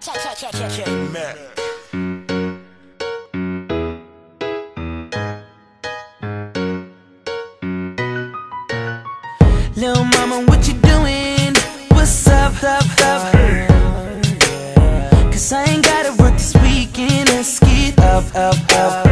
Check, check, check, check, check. Matt. Little mama, what you doing? What's up, up, up? Cause I ain't gotta work this weekend. Let's get up, up, up.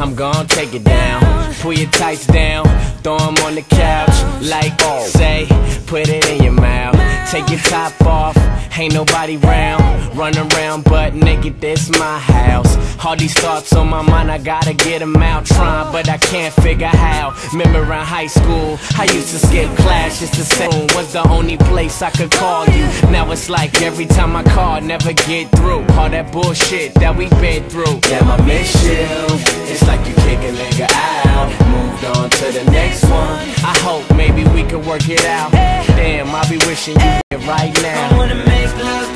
I'm gonna take it down. Pull your tights down, throw them on the couch. Like, say, put it in your mouth. Take your top off. Ain't nobody round, run around but naked, this my house. All these thoughts on my mind, I gotta get them out. Trying, but I can't figure how. Remember in high school, I used to skip class just to say Was the only place I could call you. Now it's like every time I call, never get through. All that bullshit that we've been through. Damn, I miss you It's like you kick a nigga out. Moved on to the next one. I hope maybe we could work it out. Damn, I be wishing you right now.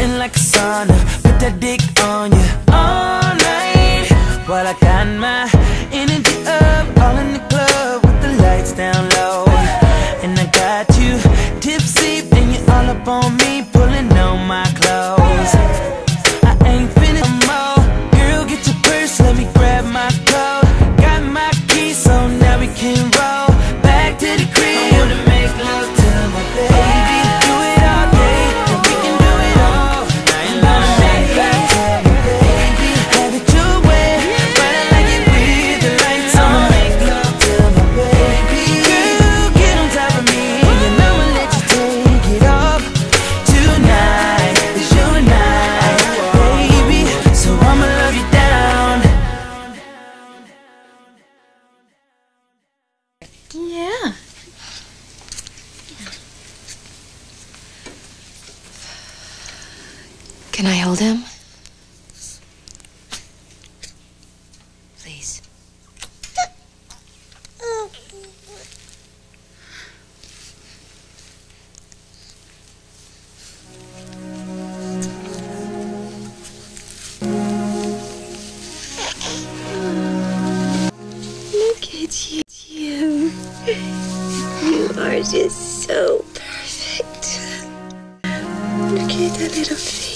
sweating like a sauna. Put that dick on you all night. While I got my Can I hold him? Please. Look at you. You are just so perfect. Look at that little face.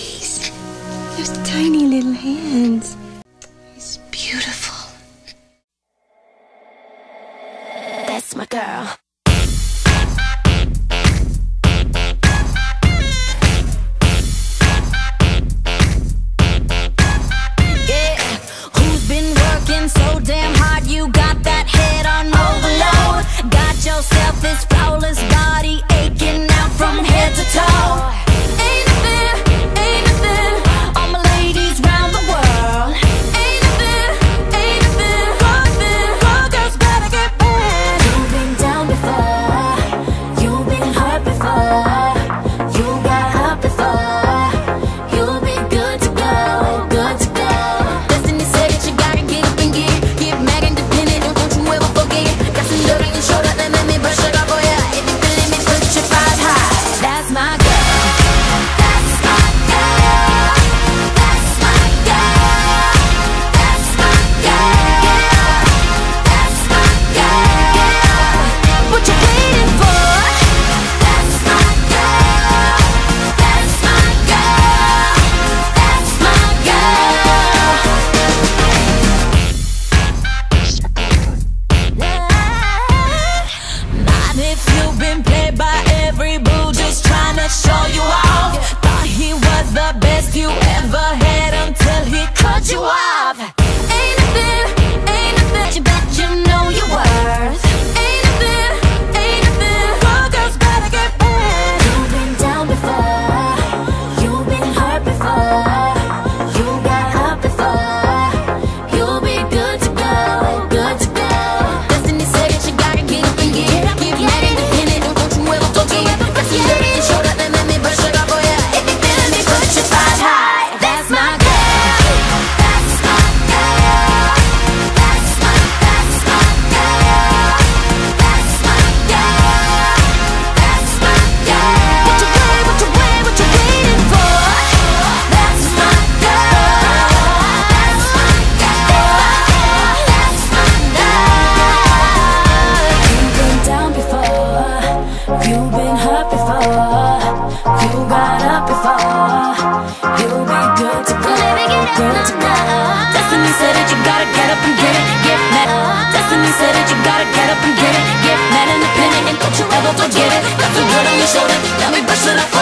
Destiny said that you gotta get up and get it, get mad. Destiny said that you gotta get up and get it, get Independent and don't you ever forget it. Got the world on your shoulder, let me brush it off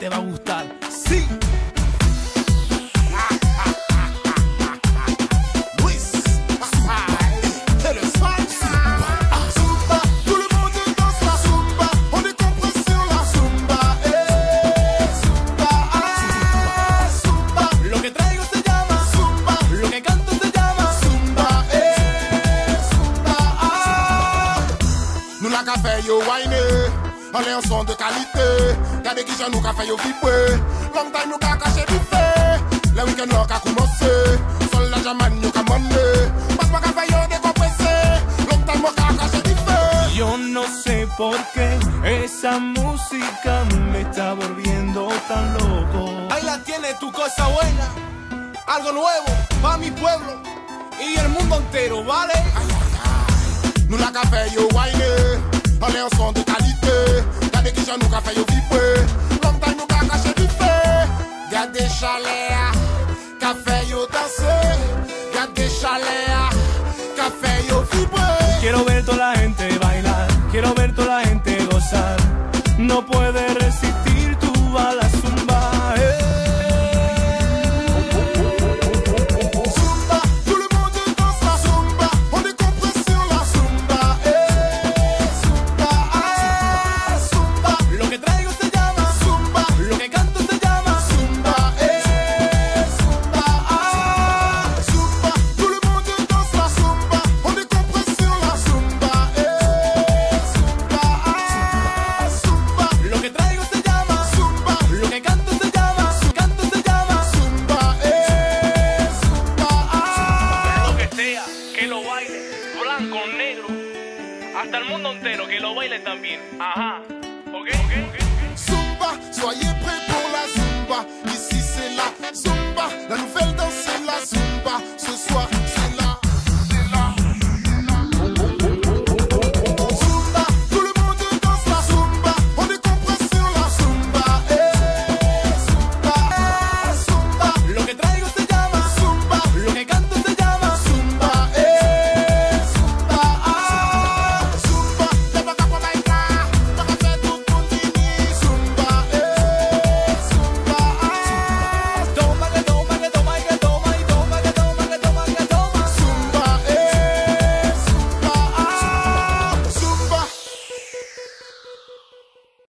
te va a gustar. Sí. Luis, téléphone. Anè yon son de kalite Gade ki jan nou ka fè yo vibre Long time nou ka kache vife Le weekend nou ka koumanse Sol la jaman nou ka mande Pas mwa ka fè yo dekomprese Long time nou ka kache vife Yo no sé por qué Esa música me está volviendo tan loco. Ahí la tiene tu cosa buena. Algo nuevo pa' mi pueblo Y el mundo entero, ¿vale? Ay, ay, ay. Nou la ka fè yo wine. An lè an son de kalite Gade ki jan nou ka fè yo vibre time nou ka kache di fè Gade chale a Ka fè yo danse Gade chale a Ka fè yo vibre Quiero ver toda la gente bailar, quiero ver toda la gente gozar. No puede também Aham.